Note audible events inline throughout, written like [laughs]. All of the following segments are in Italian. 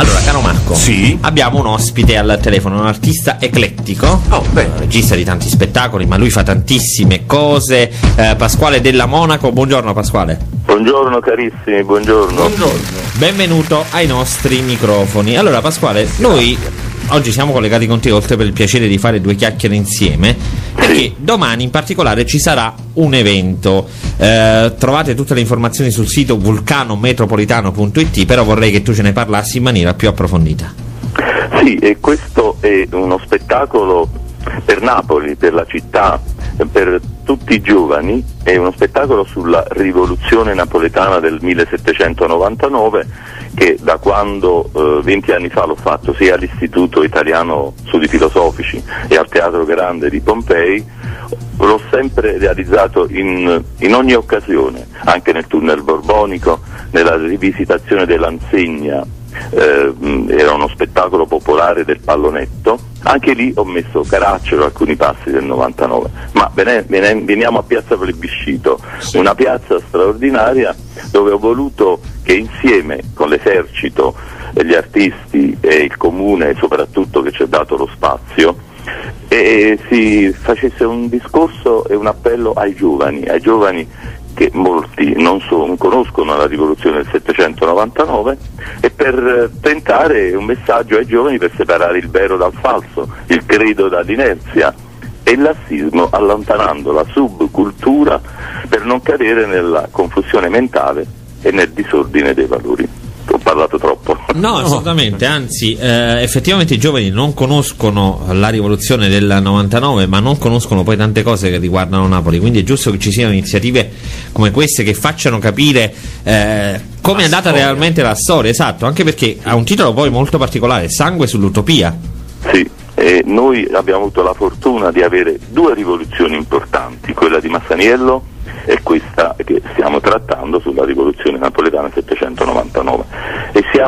Allora, caro Marco, Sì? abbiamo un ospite al telefono, un artista eclettico, Oh, beh. regista di tanti spettacoli, ma lui fa tantissime cose. Eh, Pasquale della Monaco, buongiorno Pasquale. Buongiorno carissimi, buongiorno. Benvenuto ai nostri microfoni. Allora, Pasquale, noi oggi siamo collegati con te oltre per il piacere di fare due chiacchiere insieme, perché domani in particolare ci sarà un evento. Eh, trovate tutte le informazioni sul sito vulcanometropolitano.it, però vorrei che tu ce ne parlassi in maniera più approfondita. Sì, e questo è uno spettacolo per Napoli, per la città, per tutti i giovani, è uno spettacolo sulla rivoluzione napoletana del 1799 che da quando eh, 20 anni fa l'ho fatto sia all'Istituto Italiano Studi Filosofici e al Teatro Grande di Pompei, l'ho sempre realizzato in, in ogni occasione, anche nel tunnel borbonico, nella rivisitazione dell'Ansegna eh, era uno spettacolo popolare del pallonetto, anche lì ho messo Caracciolo alcuni passi del 99, ma veniamo a Piazza Plebiscito, una piazza straordinaria dove ho voluto che insieme con l'esercito, e gli artisti e il comune soprattutto che ci ha dato lo spazio, e si facesse un discorso e un appello ai giovani, ai giovani che molti non, so- non conoscono la rivoluzione del 799 e per eh, tentare un messaggio ai giovani per separare il vero dal falso, il credo dall'inerzia e il lassismo allontanando la subcultura per non cadere nella confusione mentale e nel disordine dei valori. Parlato troppo. No, [laughs] assolutamente, anzi, eh, effettivamente i giovani non conoscono la rivoluzione del 99, ma non conoscono poi tante cose che riguardano Napoli, quindi è giusto che ci siano iniziative come queste che facciano capire eh, come è andata realmente la storia, esatto, anche perché ha un titolo poi molto particolare, Sangue sull'utopia. Sì, e noi abbiamo avuto la fortuna di avere due rivoluzioni importanti, quella di Massaniello e questa che stiamo trattando sulla rivoluzione napoletana 799 e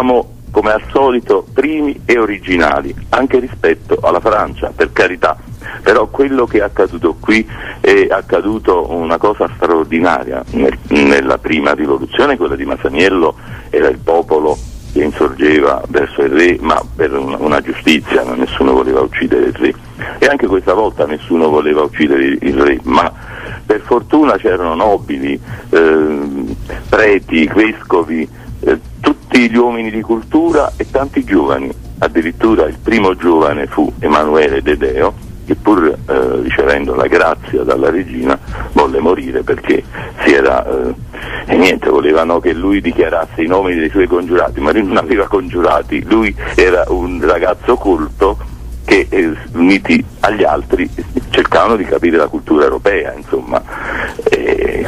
siamo come al solito primi e originali anche rispetto alla Francia, per carità, però quello che è accaduto qui è accaduto una cosa straordinaria nel- nella prima rivoluzione, quella di Massaniello era il popolo che insorgeva verso il re, ma per una, giustizia, nessuno voleva uccidere il re. E anche questa volta nessuno voleva uccidere il, re, ma per fortuna c'erano nobili, ehm, preti, vescovi, eh, tutti gli uomini di cultura e tanti giovani. Addirittura il primo giovane fu Emanuele Dedeo, che pur eh, ricevendo la grazia dalla regina volle morire perché si era eh, e niente, volevano che lui dichiarasse i nomi dei suoi congiurati, ma lui non aveva congiurati, lui era un ragazzo colto che eh, uniti agli altri cercavano di capire la cultura europea, insomma.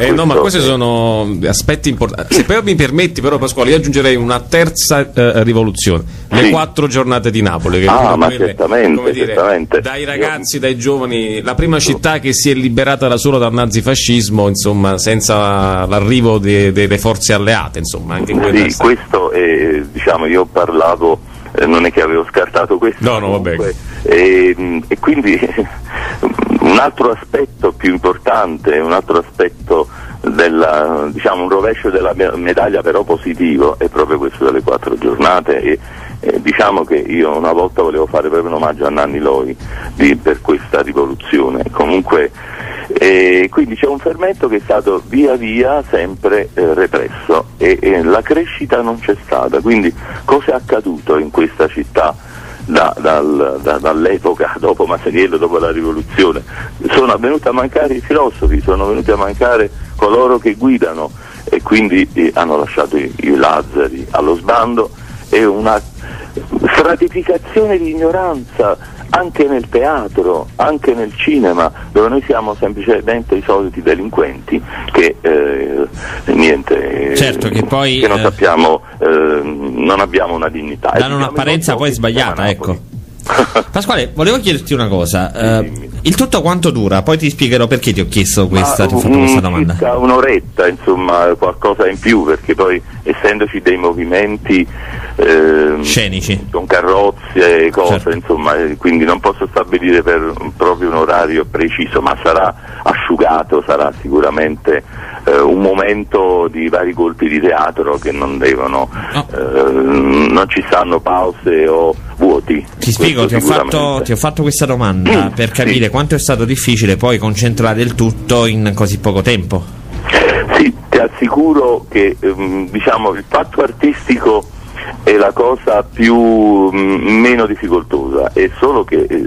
Eh, no, ma questi sono aspetti importanti. Se però mi permetti, però, Pasquale, io aggiungerei una terza eh, rivoluzione: le Sì. quattro giornate di Napoli. Che Ah, ma quelle, certamente, dire, certamente. Dai ragazzi, dai giovani, la prima città che si è liberata da solo dal nazifascismo, insomma, senza l'arrivo de- delle forze alleate, insomma, anche. Sì, questo è, diciamo, io parlavo, eh, non è che avevo scartato questo. No, no, vabbè. comunque, E, mh, e quindi [laughs] un altro aspetto più importante, un altro aspetto della, diciamo, un rovescio della me- medaglia però positivo è proprio questo delle quattro giornate e, eh, diciamo che io una volta volevo fare proprio un omaggio a Nanni Loi di- per questa rivoluzione. Comunque e quindi c'è un fermento che è stato via via sempre eh, represso e, e la crescita non c'è stata. Quindi cosa è accaduto in questa città da- dal- da- dall'epoca [laughs] dopo Masaniello, dopo la rivoluzione? Sono venuti a mancare i filosofi, sono venuti a mancare coloro che guidano e quindi eh, hanno lasciato i, i Lazzari allo sbando e una stratificazione di ignoranza anche nel teatro, anche nel cinema, dove noi siamo semplicemente i soliti delinquenti che eh, niente, Certo, che poi, che non eh, sappiamo, eh, non abbiamo una dignità. Danno diciamo un'apparenza poi sbagliata, ecco. [laughs] Pasquale, volevo chiederti una cosa. eh, dimmi. il tutto quanto dura? Poi ti spiegherò perché ti ho chiesto questa, ti ho fatto questa domanda. un'oretta, insomma, qualcosa in più, perché poi essendoci dei movimenti ehm, Scenici. con carrozze e cose, Certo. insomma, eh, quindi non posso stabilire per proprio un orario preciso, ma sarà asciugato, sarà sicuramente eh, un momento di vari colpi di teatro che non devono, No. eh, non ci stanno pause o vuoti. Ti spiego, ti ho, fatto, ti ho fatto questa domanda Mm, per sì. capire quanto è stato difficile poi concentrare il tutto in così poco tempo. Sì, ti assicuro che ehm, diciamo, il fatto artistico è la cosa più mm, meno difficoltosa, è solo che eh,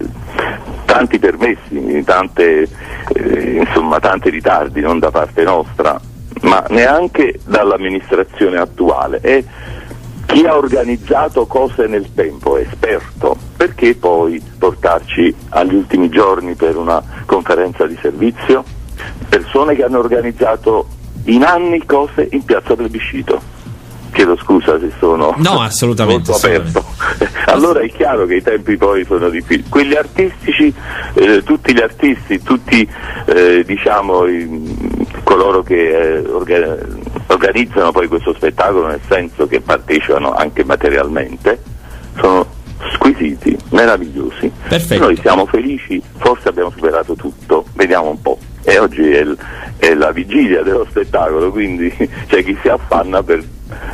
tanti permessi, tante, eh, insomma, tanti ritardi non da parte nostra, ma neanche dall'amministrazione attuale. È chi ha organizzato cose nel tempo, è esperto, perché poi portarci agli ultimi giorni per una conferenza di servizio? Persone che hanno organizzato in anni cose in piazza plebiscito. Chiedo scusa se sono No, assolutamente, [laughs] molto aperto. Allora è chiaro che i tempi poi sono difficili. Quelli artistici, eh, tutti gli artisti, tutti eh, diciamo i- coloro che eh, orga- organizzano poi questo spettacolo, nel senso che partecipano anche materialmente, sono squisiti, meravigliosi. Perfetto. Noi siamo felici, forse abbiamo superato tutto, vediamo un po'. E oggi è, è la vigilia dello spettacolo, quindi [laughs] c'è chi si affanna per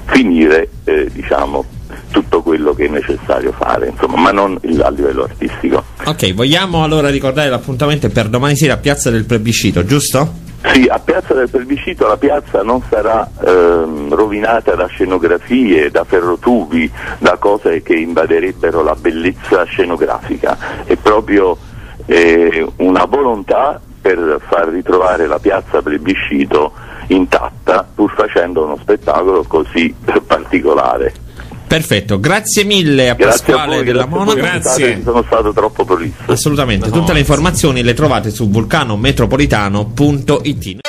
finire eh, diciamo, tutto quello che è necessario fare, insomma, ma non a livello artistico. Ok, vogliamo allora ricordare l'appuntamento per domani sera a Piazza del Plebiscito, giusto? Sì, a Piazza del Plebiscito la piazza non sarà ehm, rovinata da scenografie, da ferrotubi, da cose che invaderebbero la bellezza scenografica. È proprio eh, una volontà per far ritrovare la piazza Plebiscito intatta, pur facendo uno spettacolo così particolare. Perfetto, grazie mille a Grazie a Pasquale voi, della grazie a voi, Monaca. Grazie. scusate, sono stato troppo prolisso. Assolutamente, tutte le informazioni le trovate su vulcanometropolitano.it.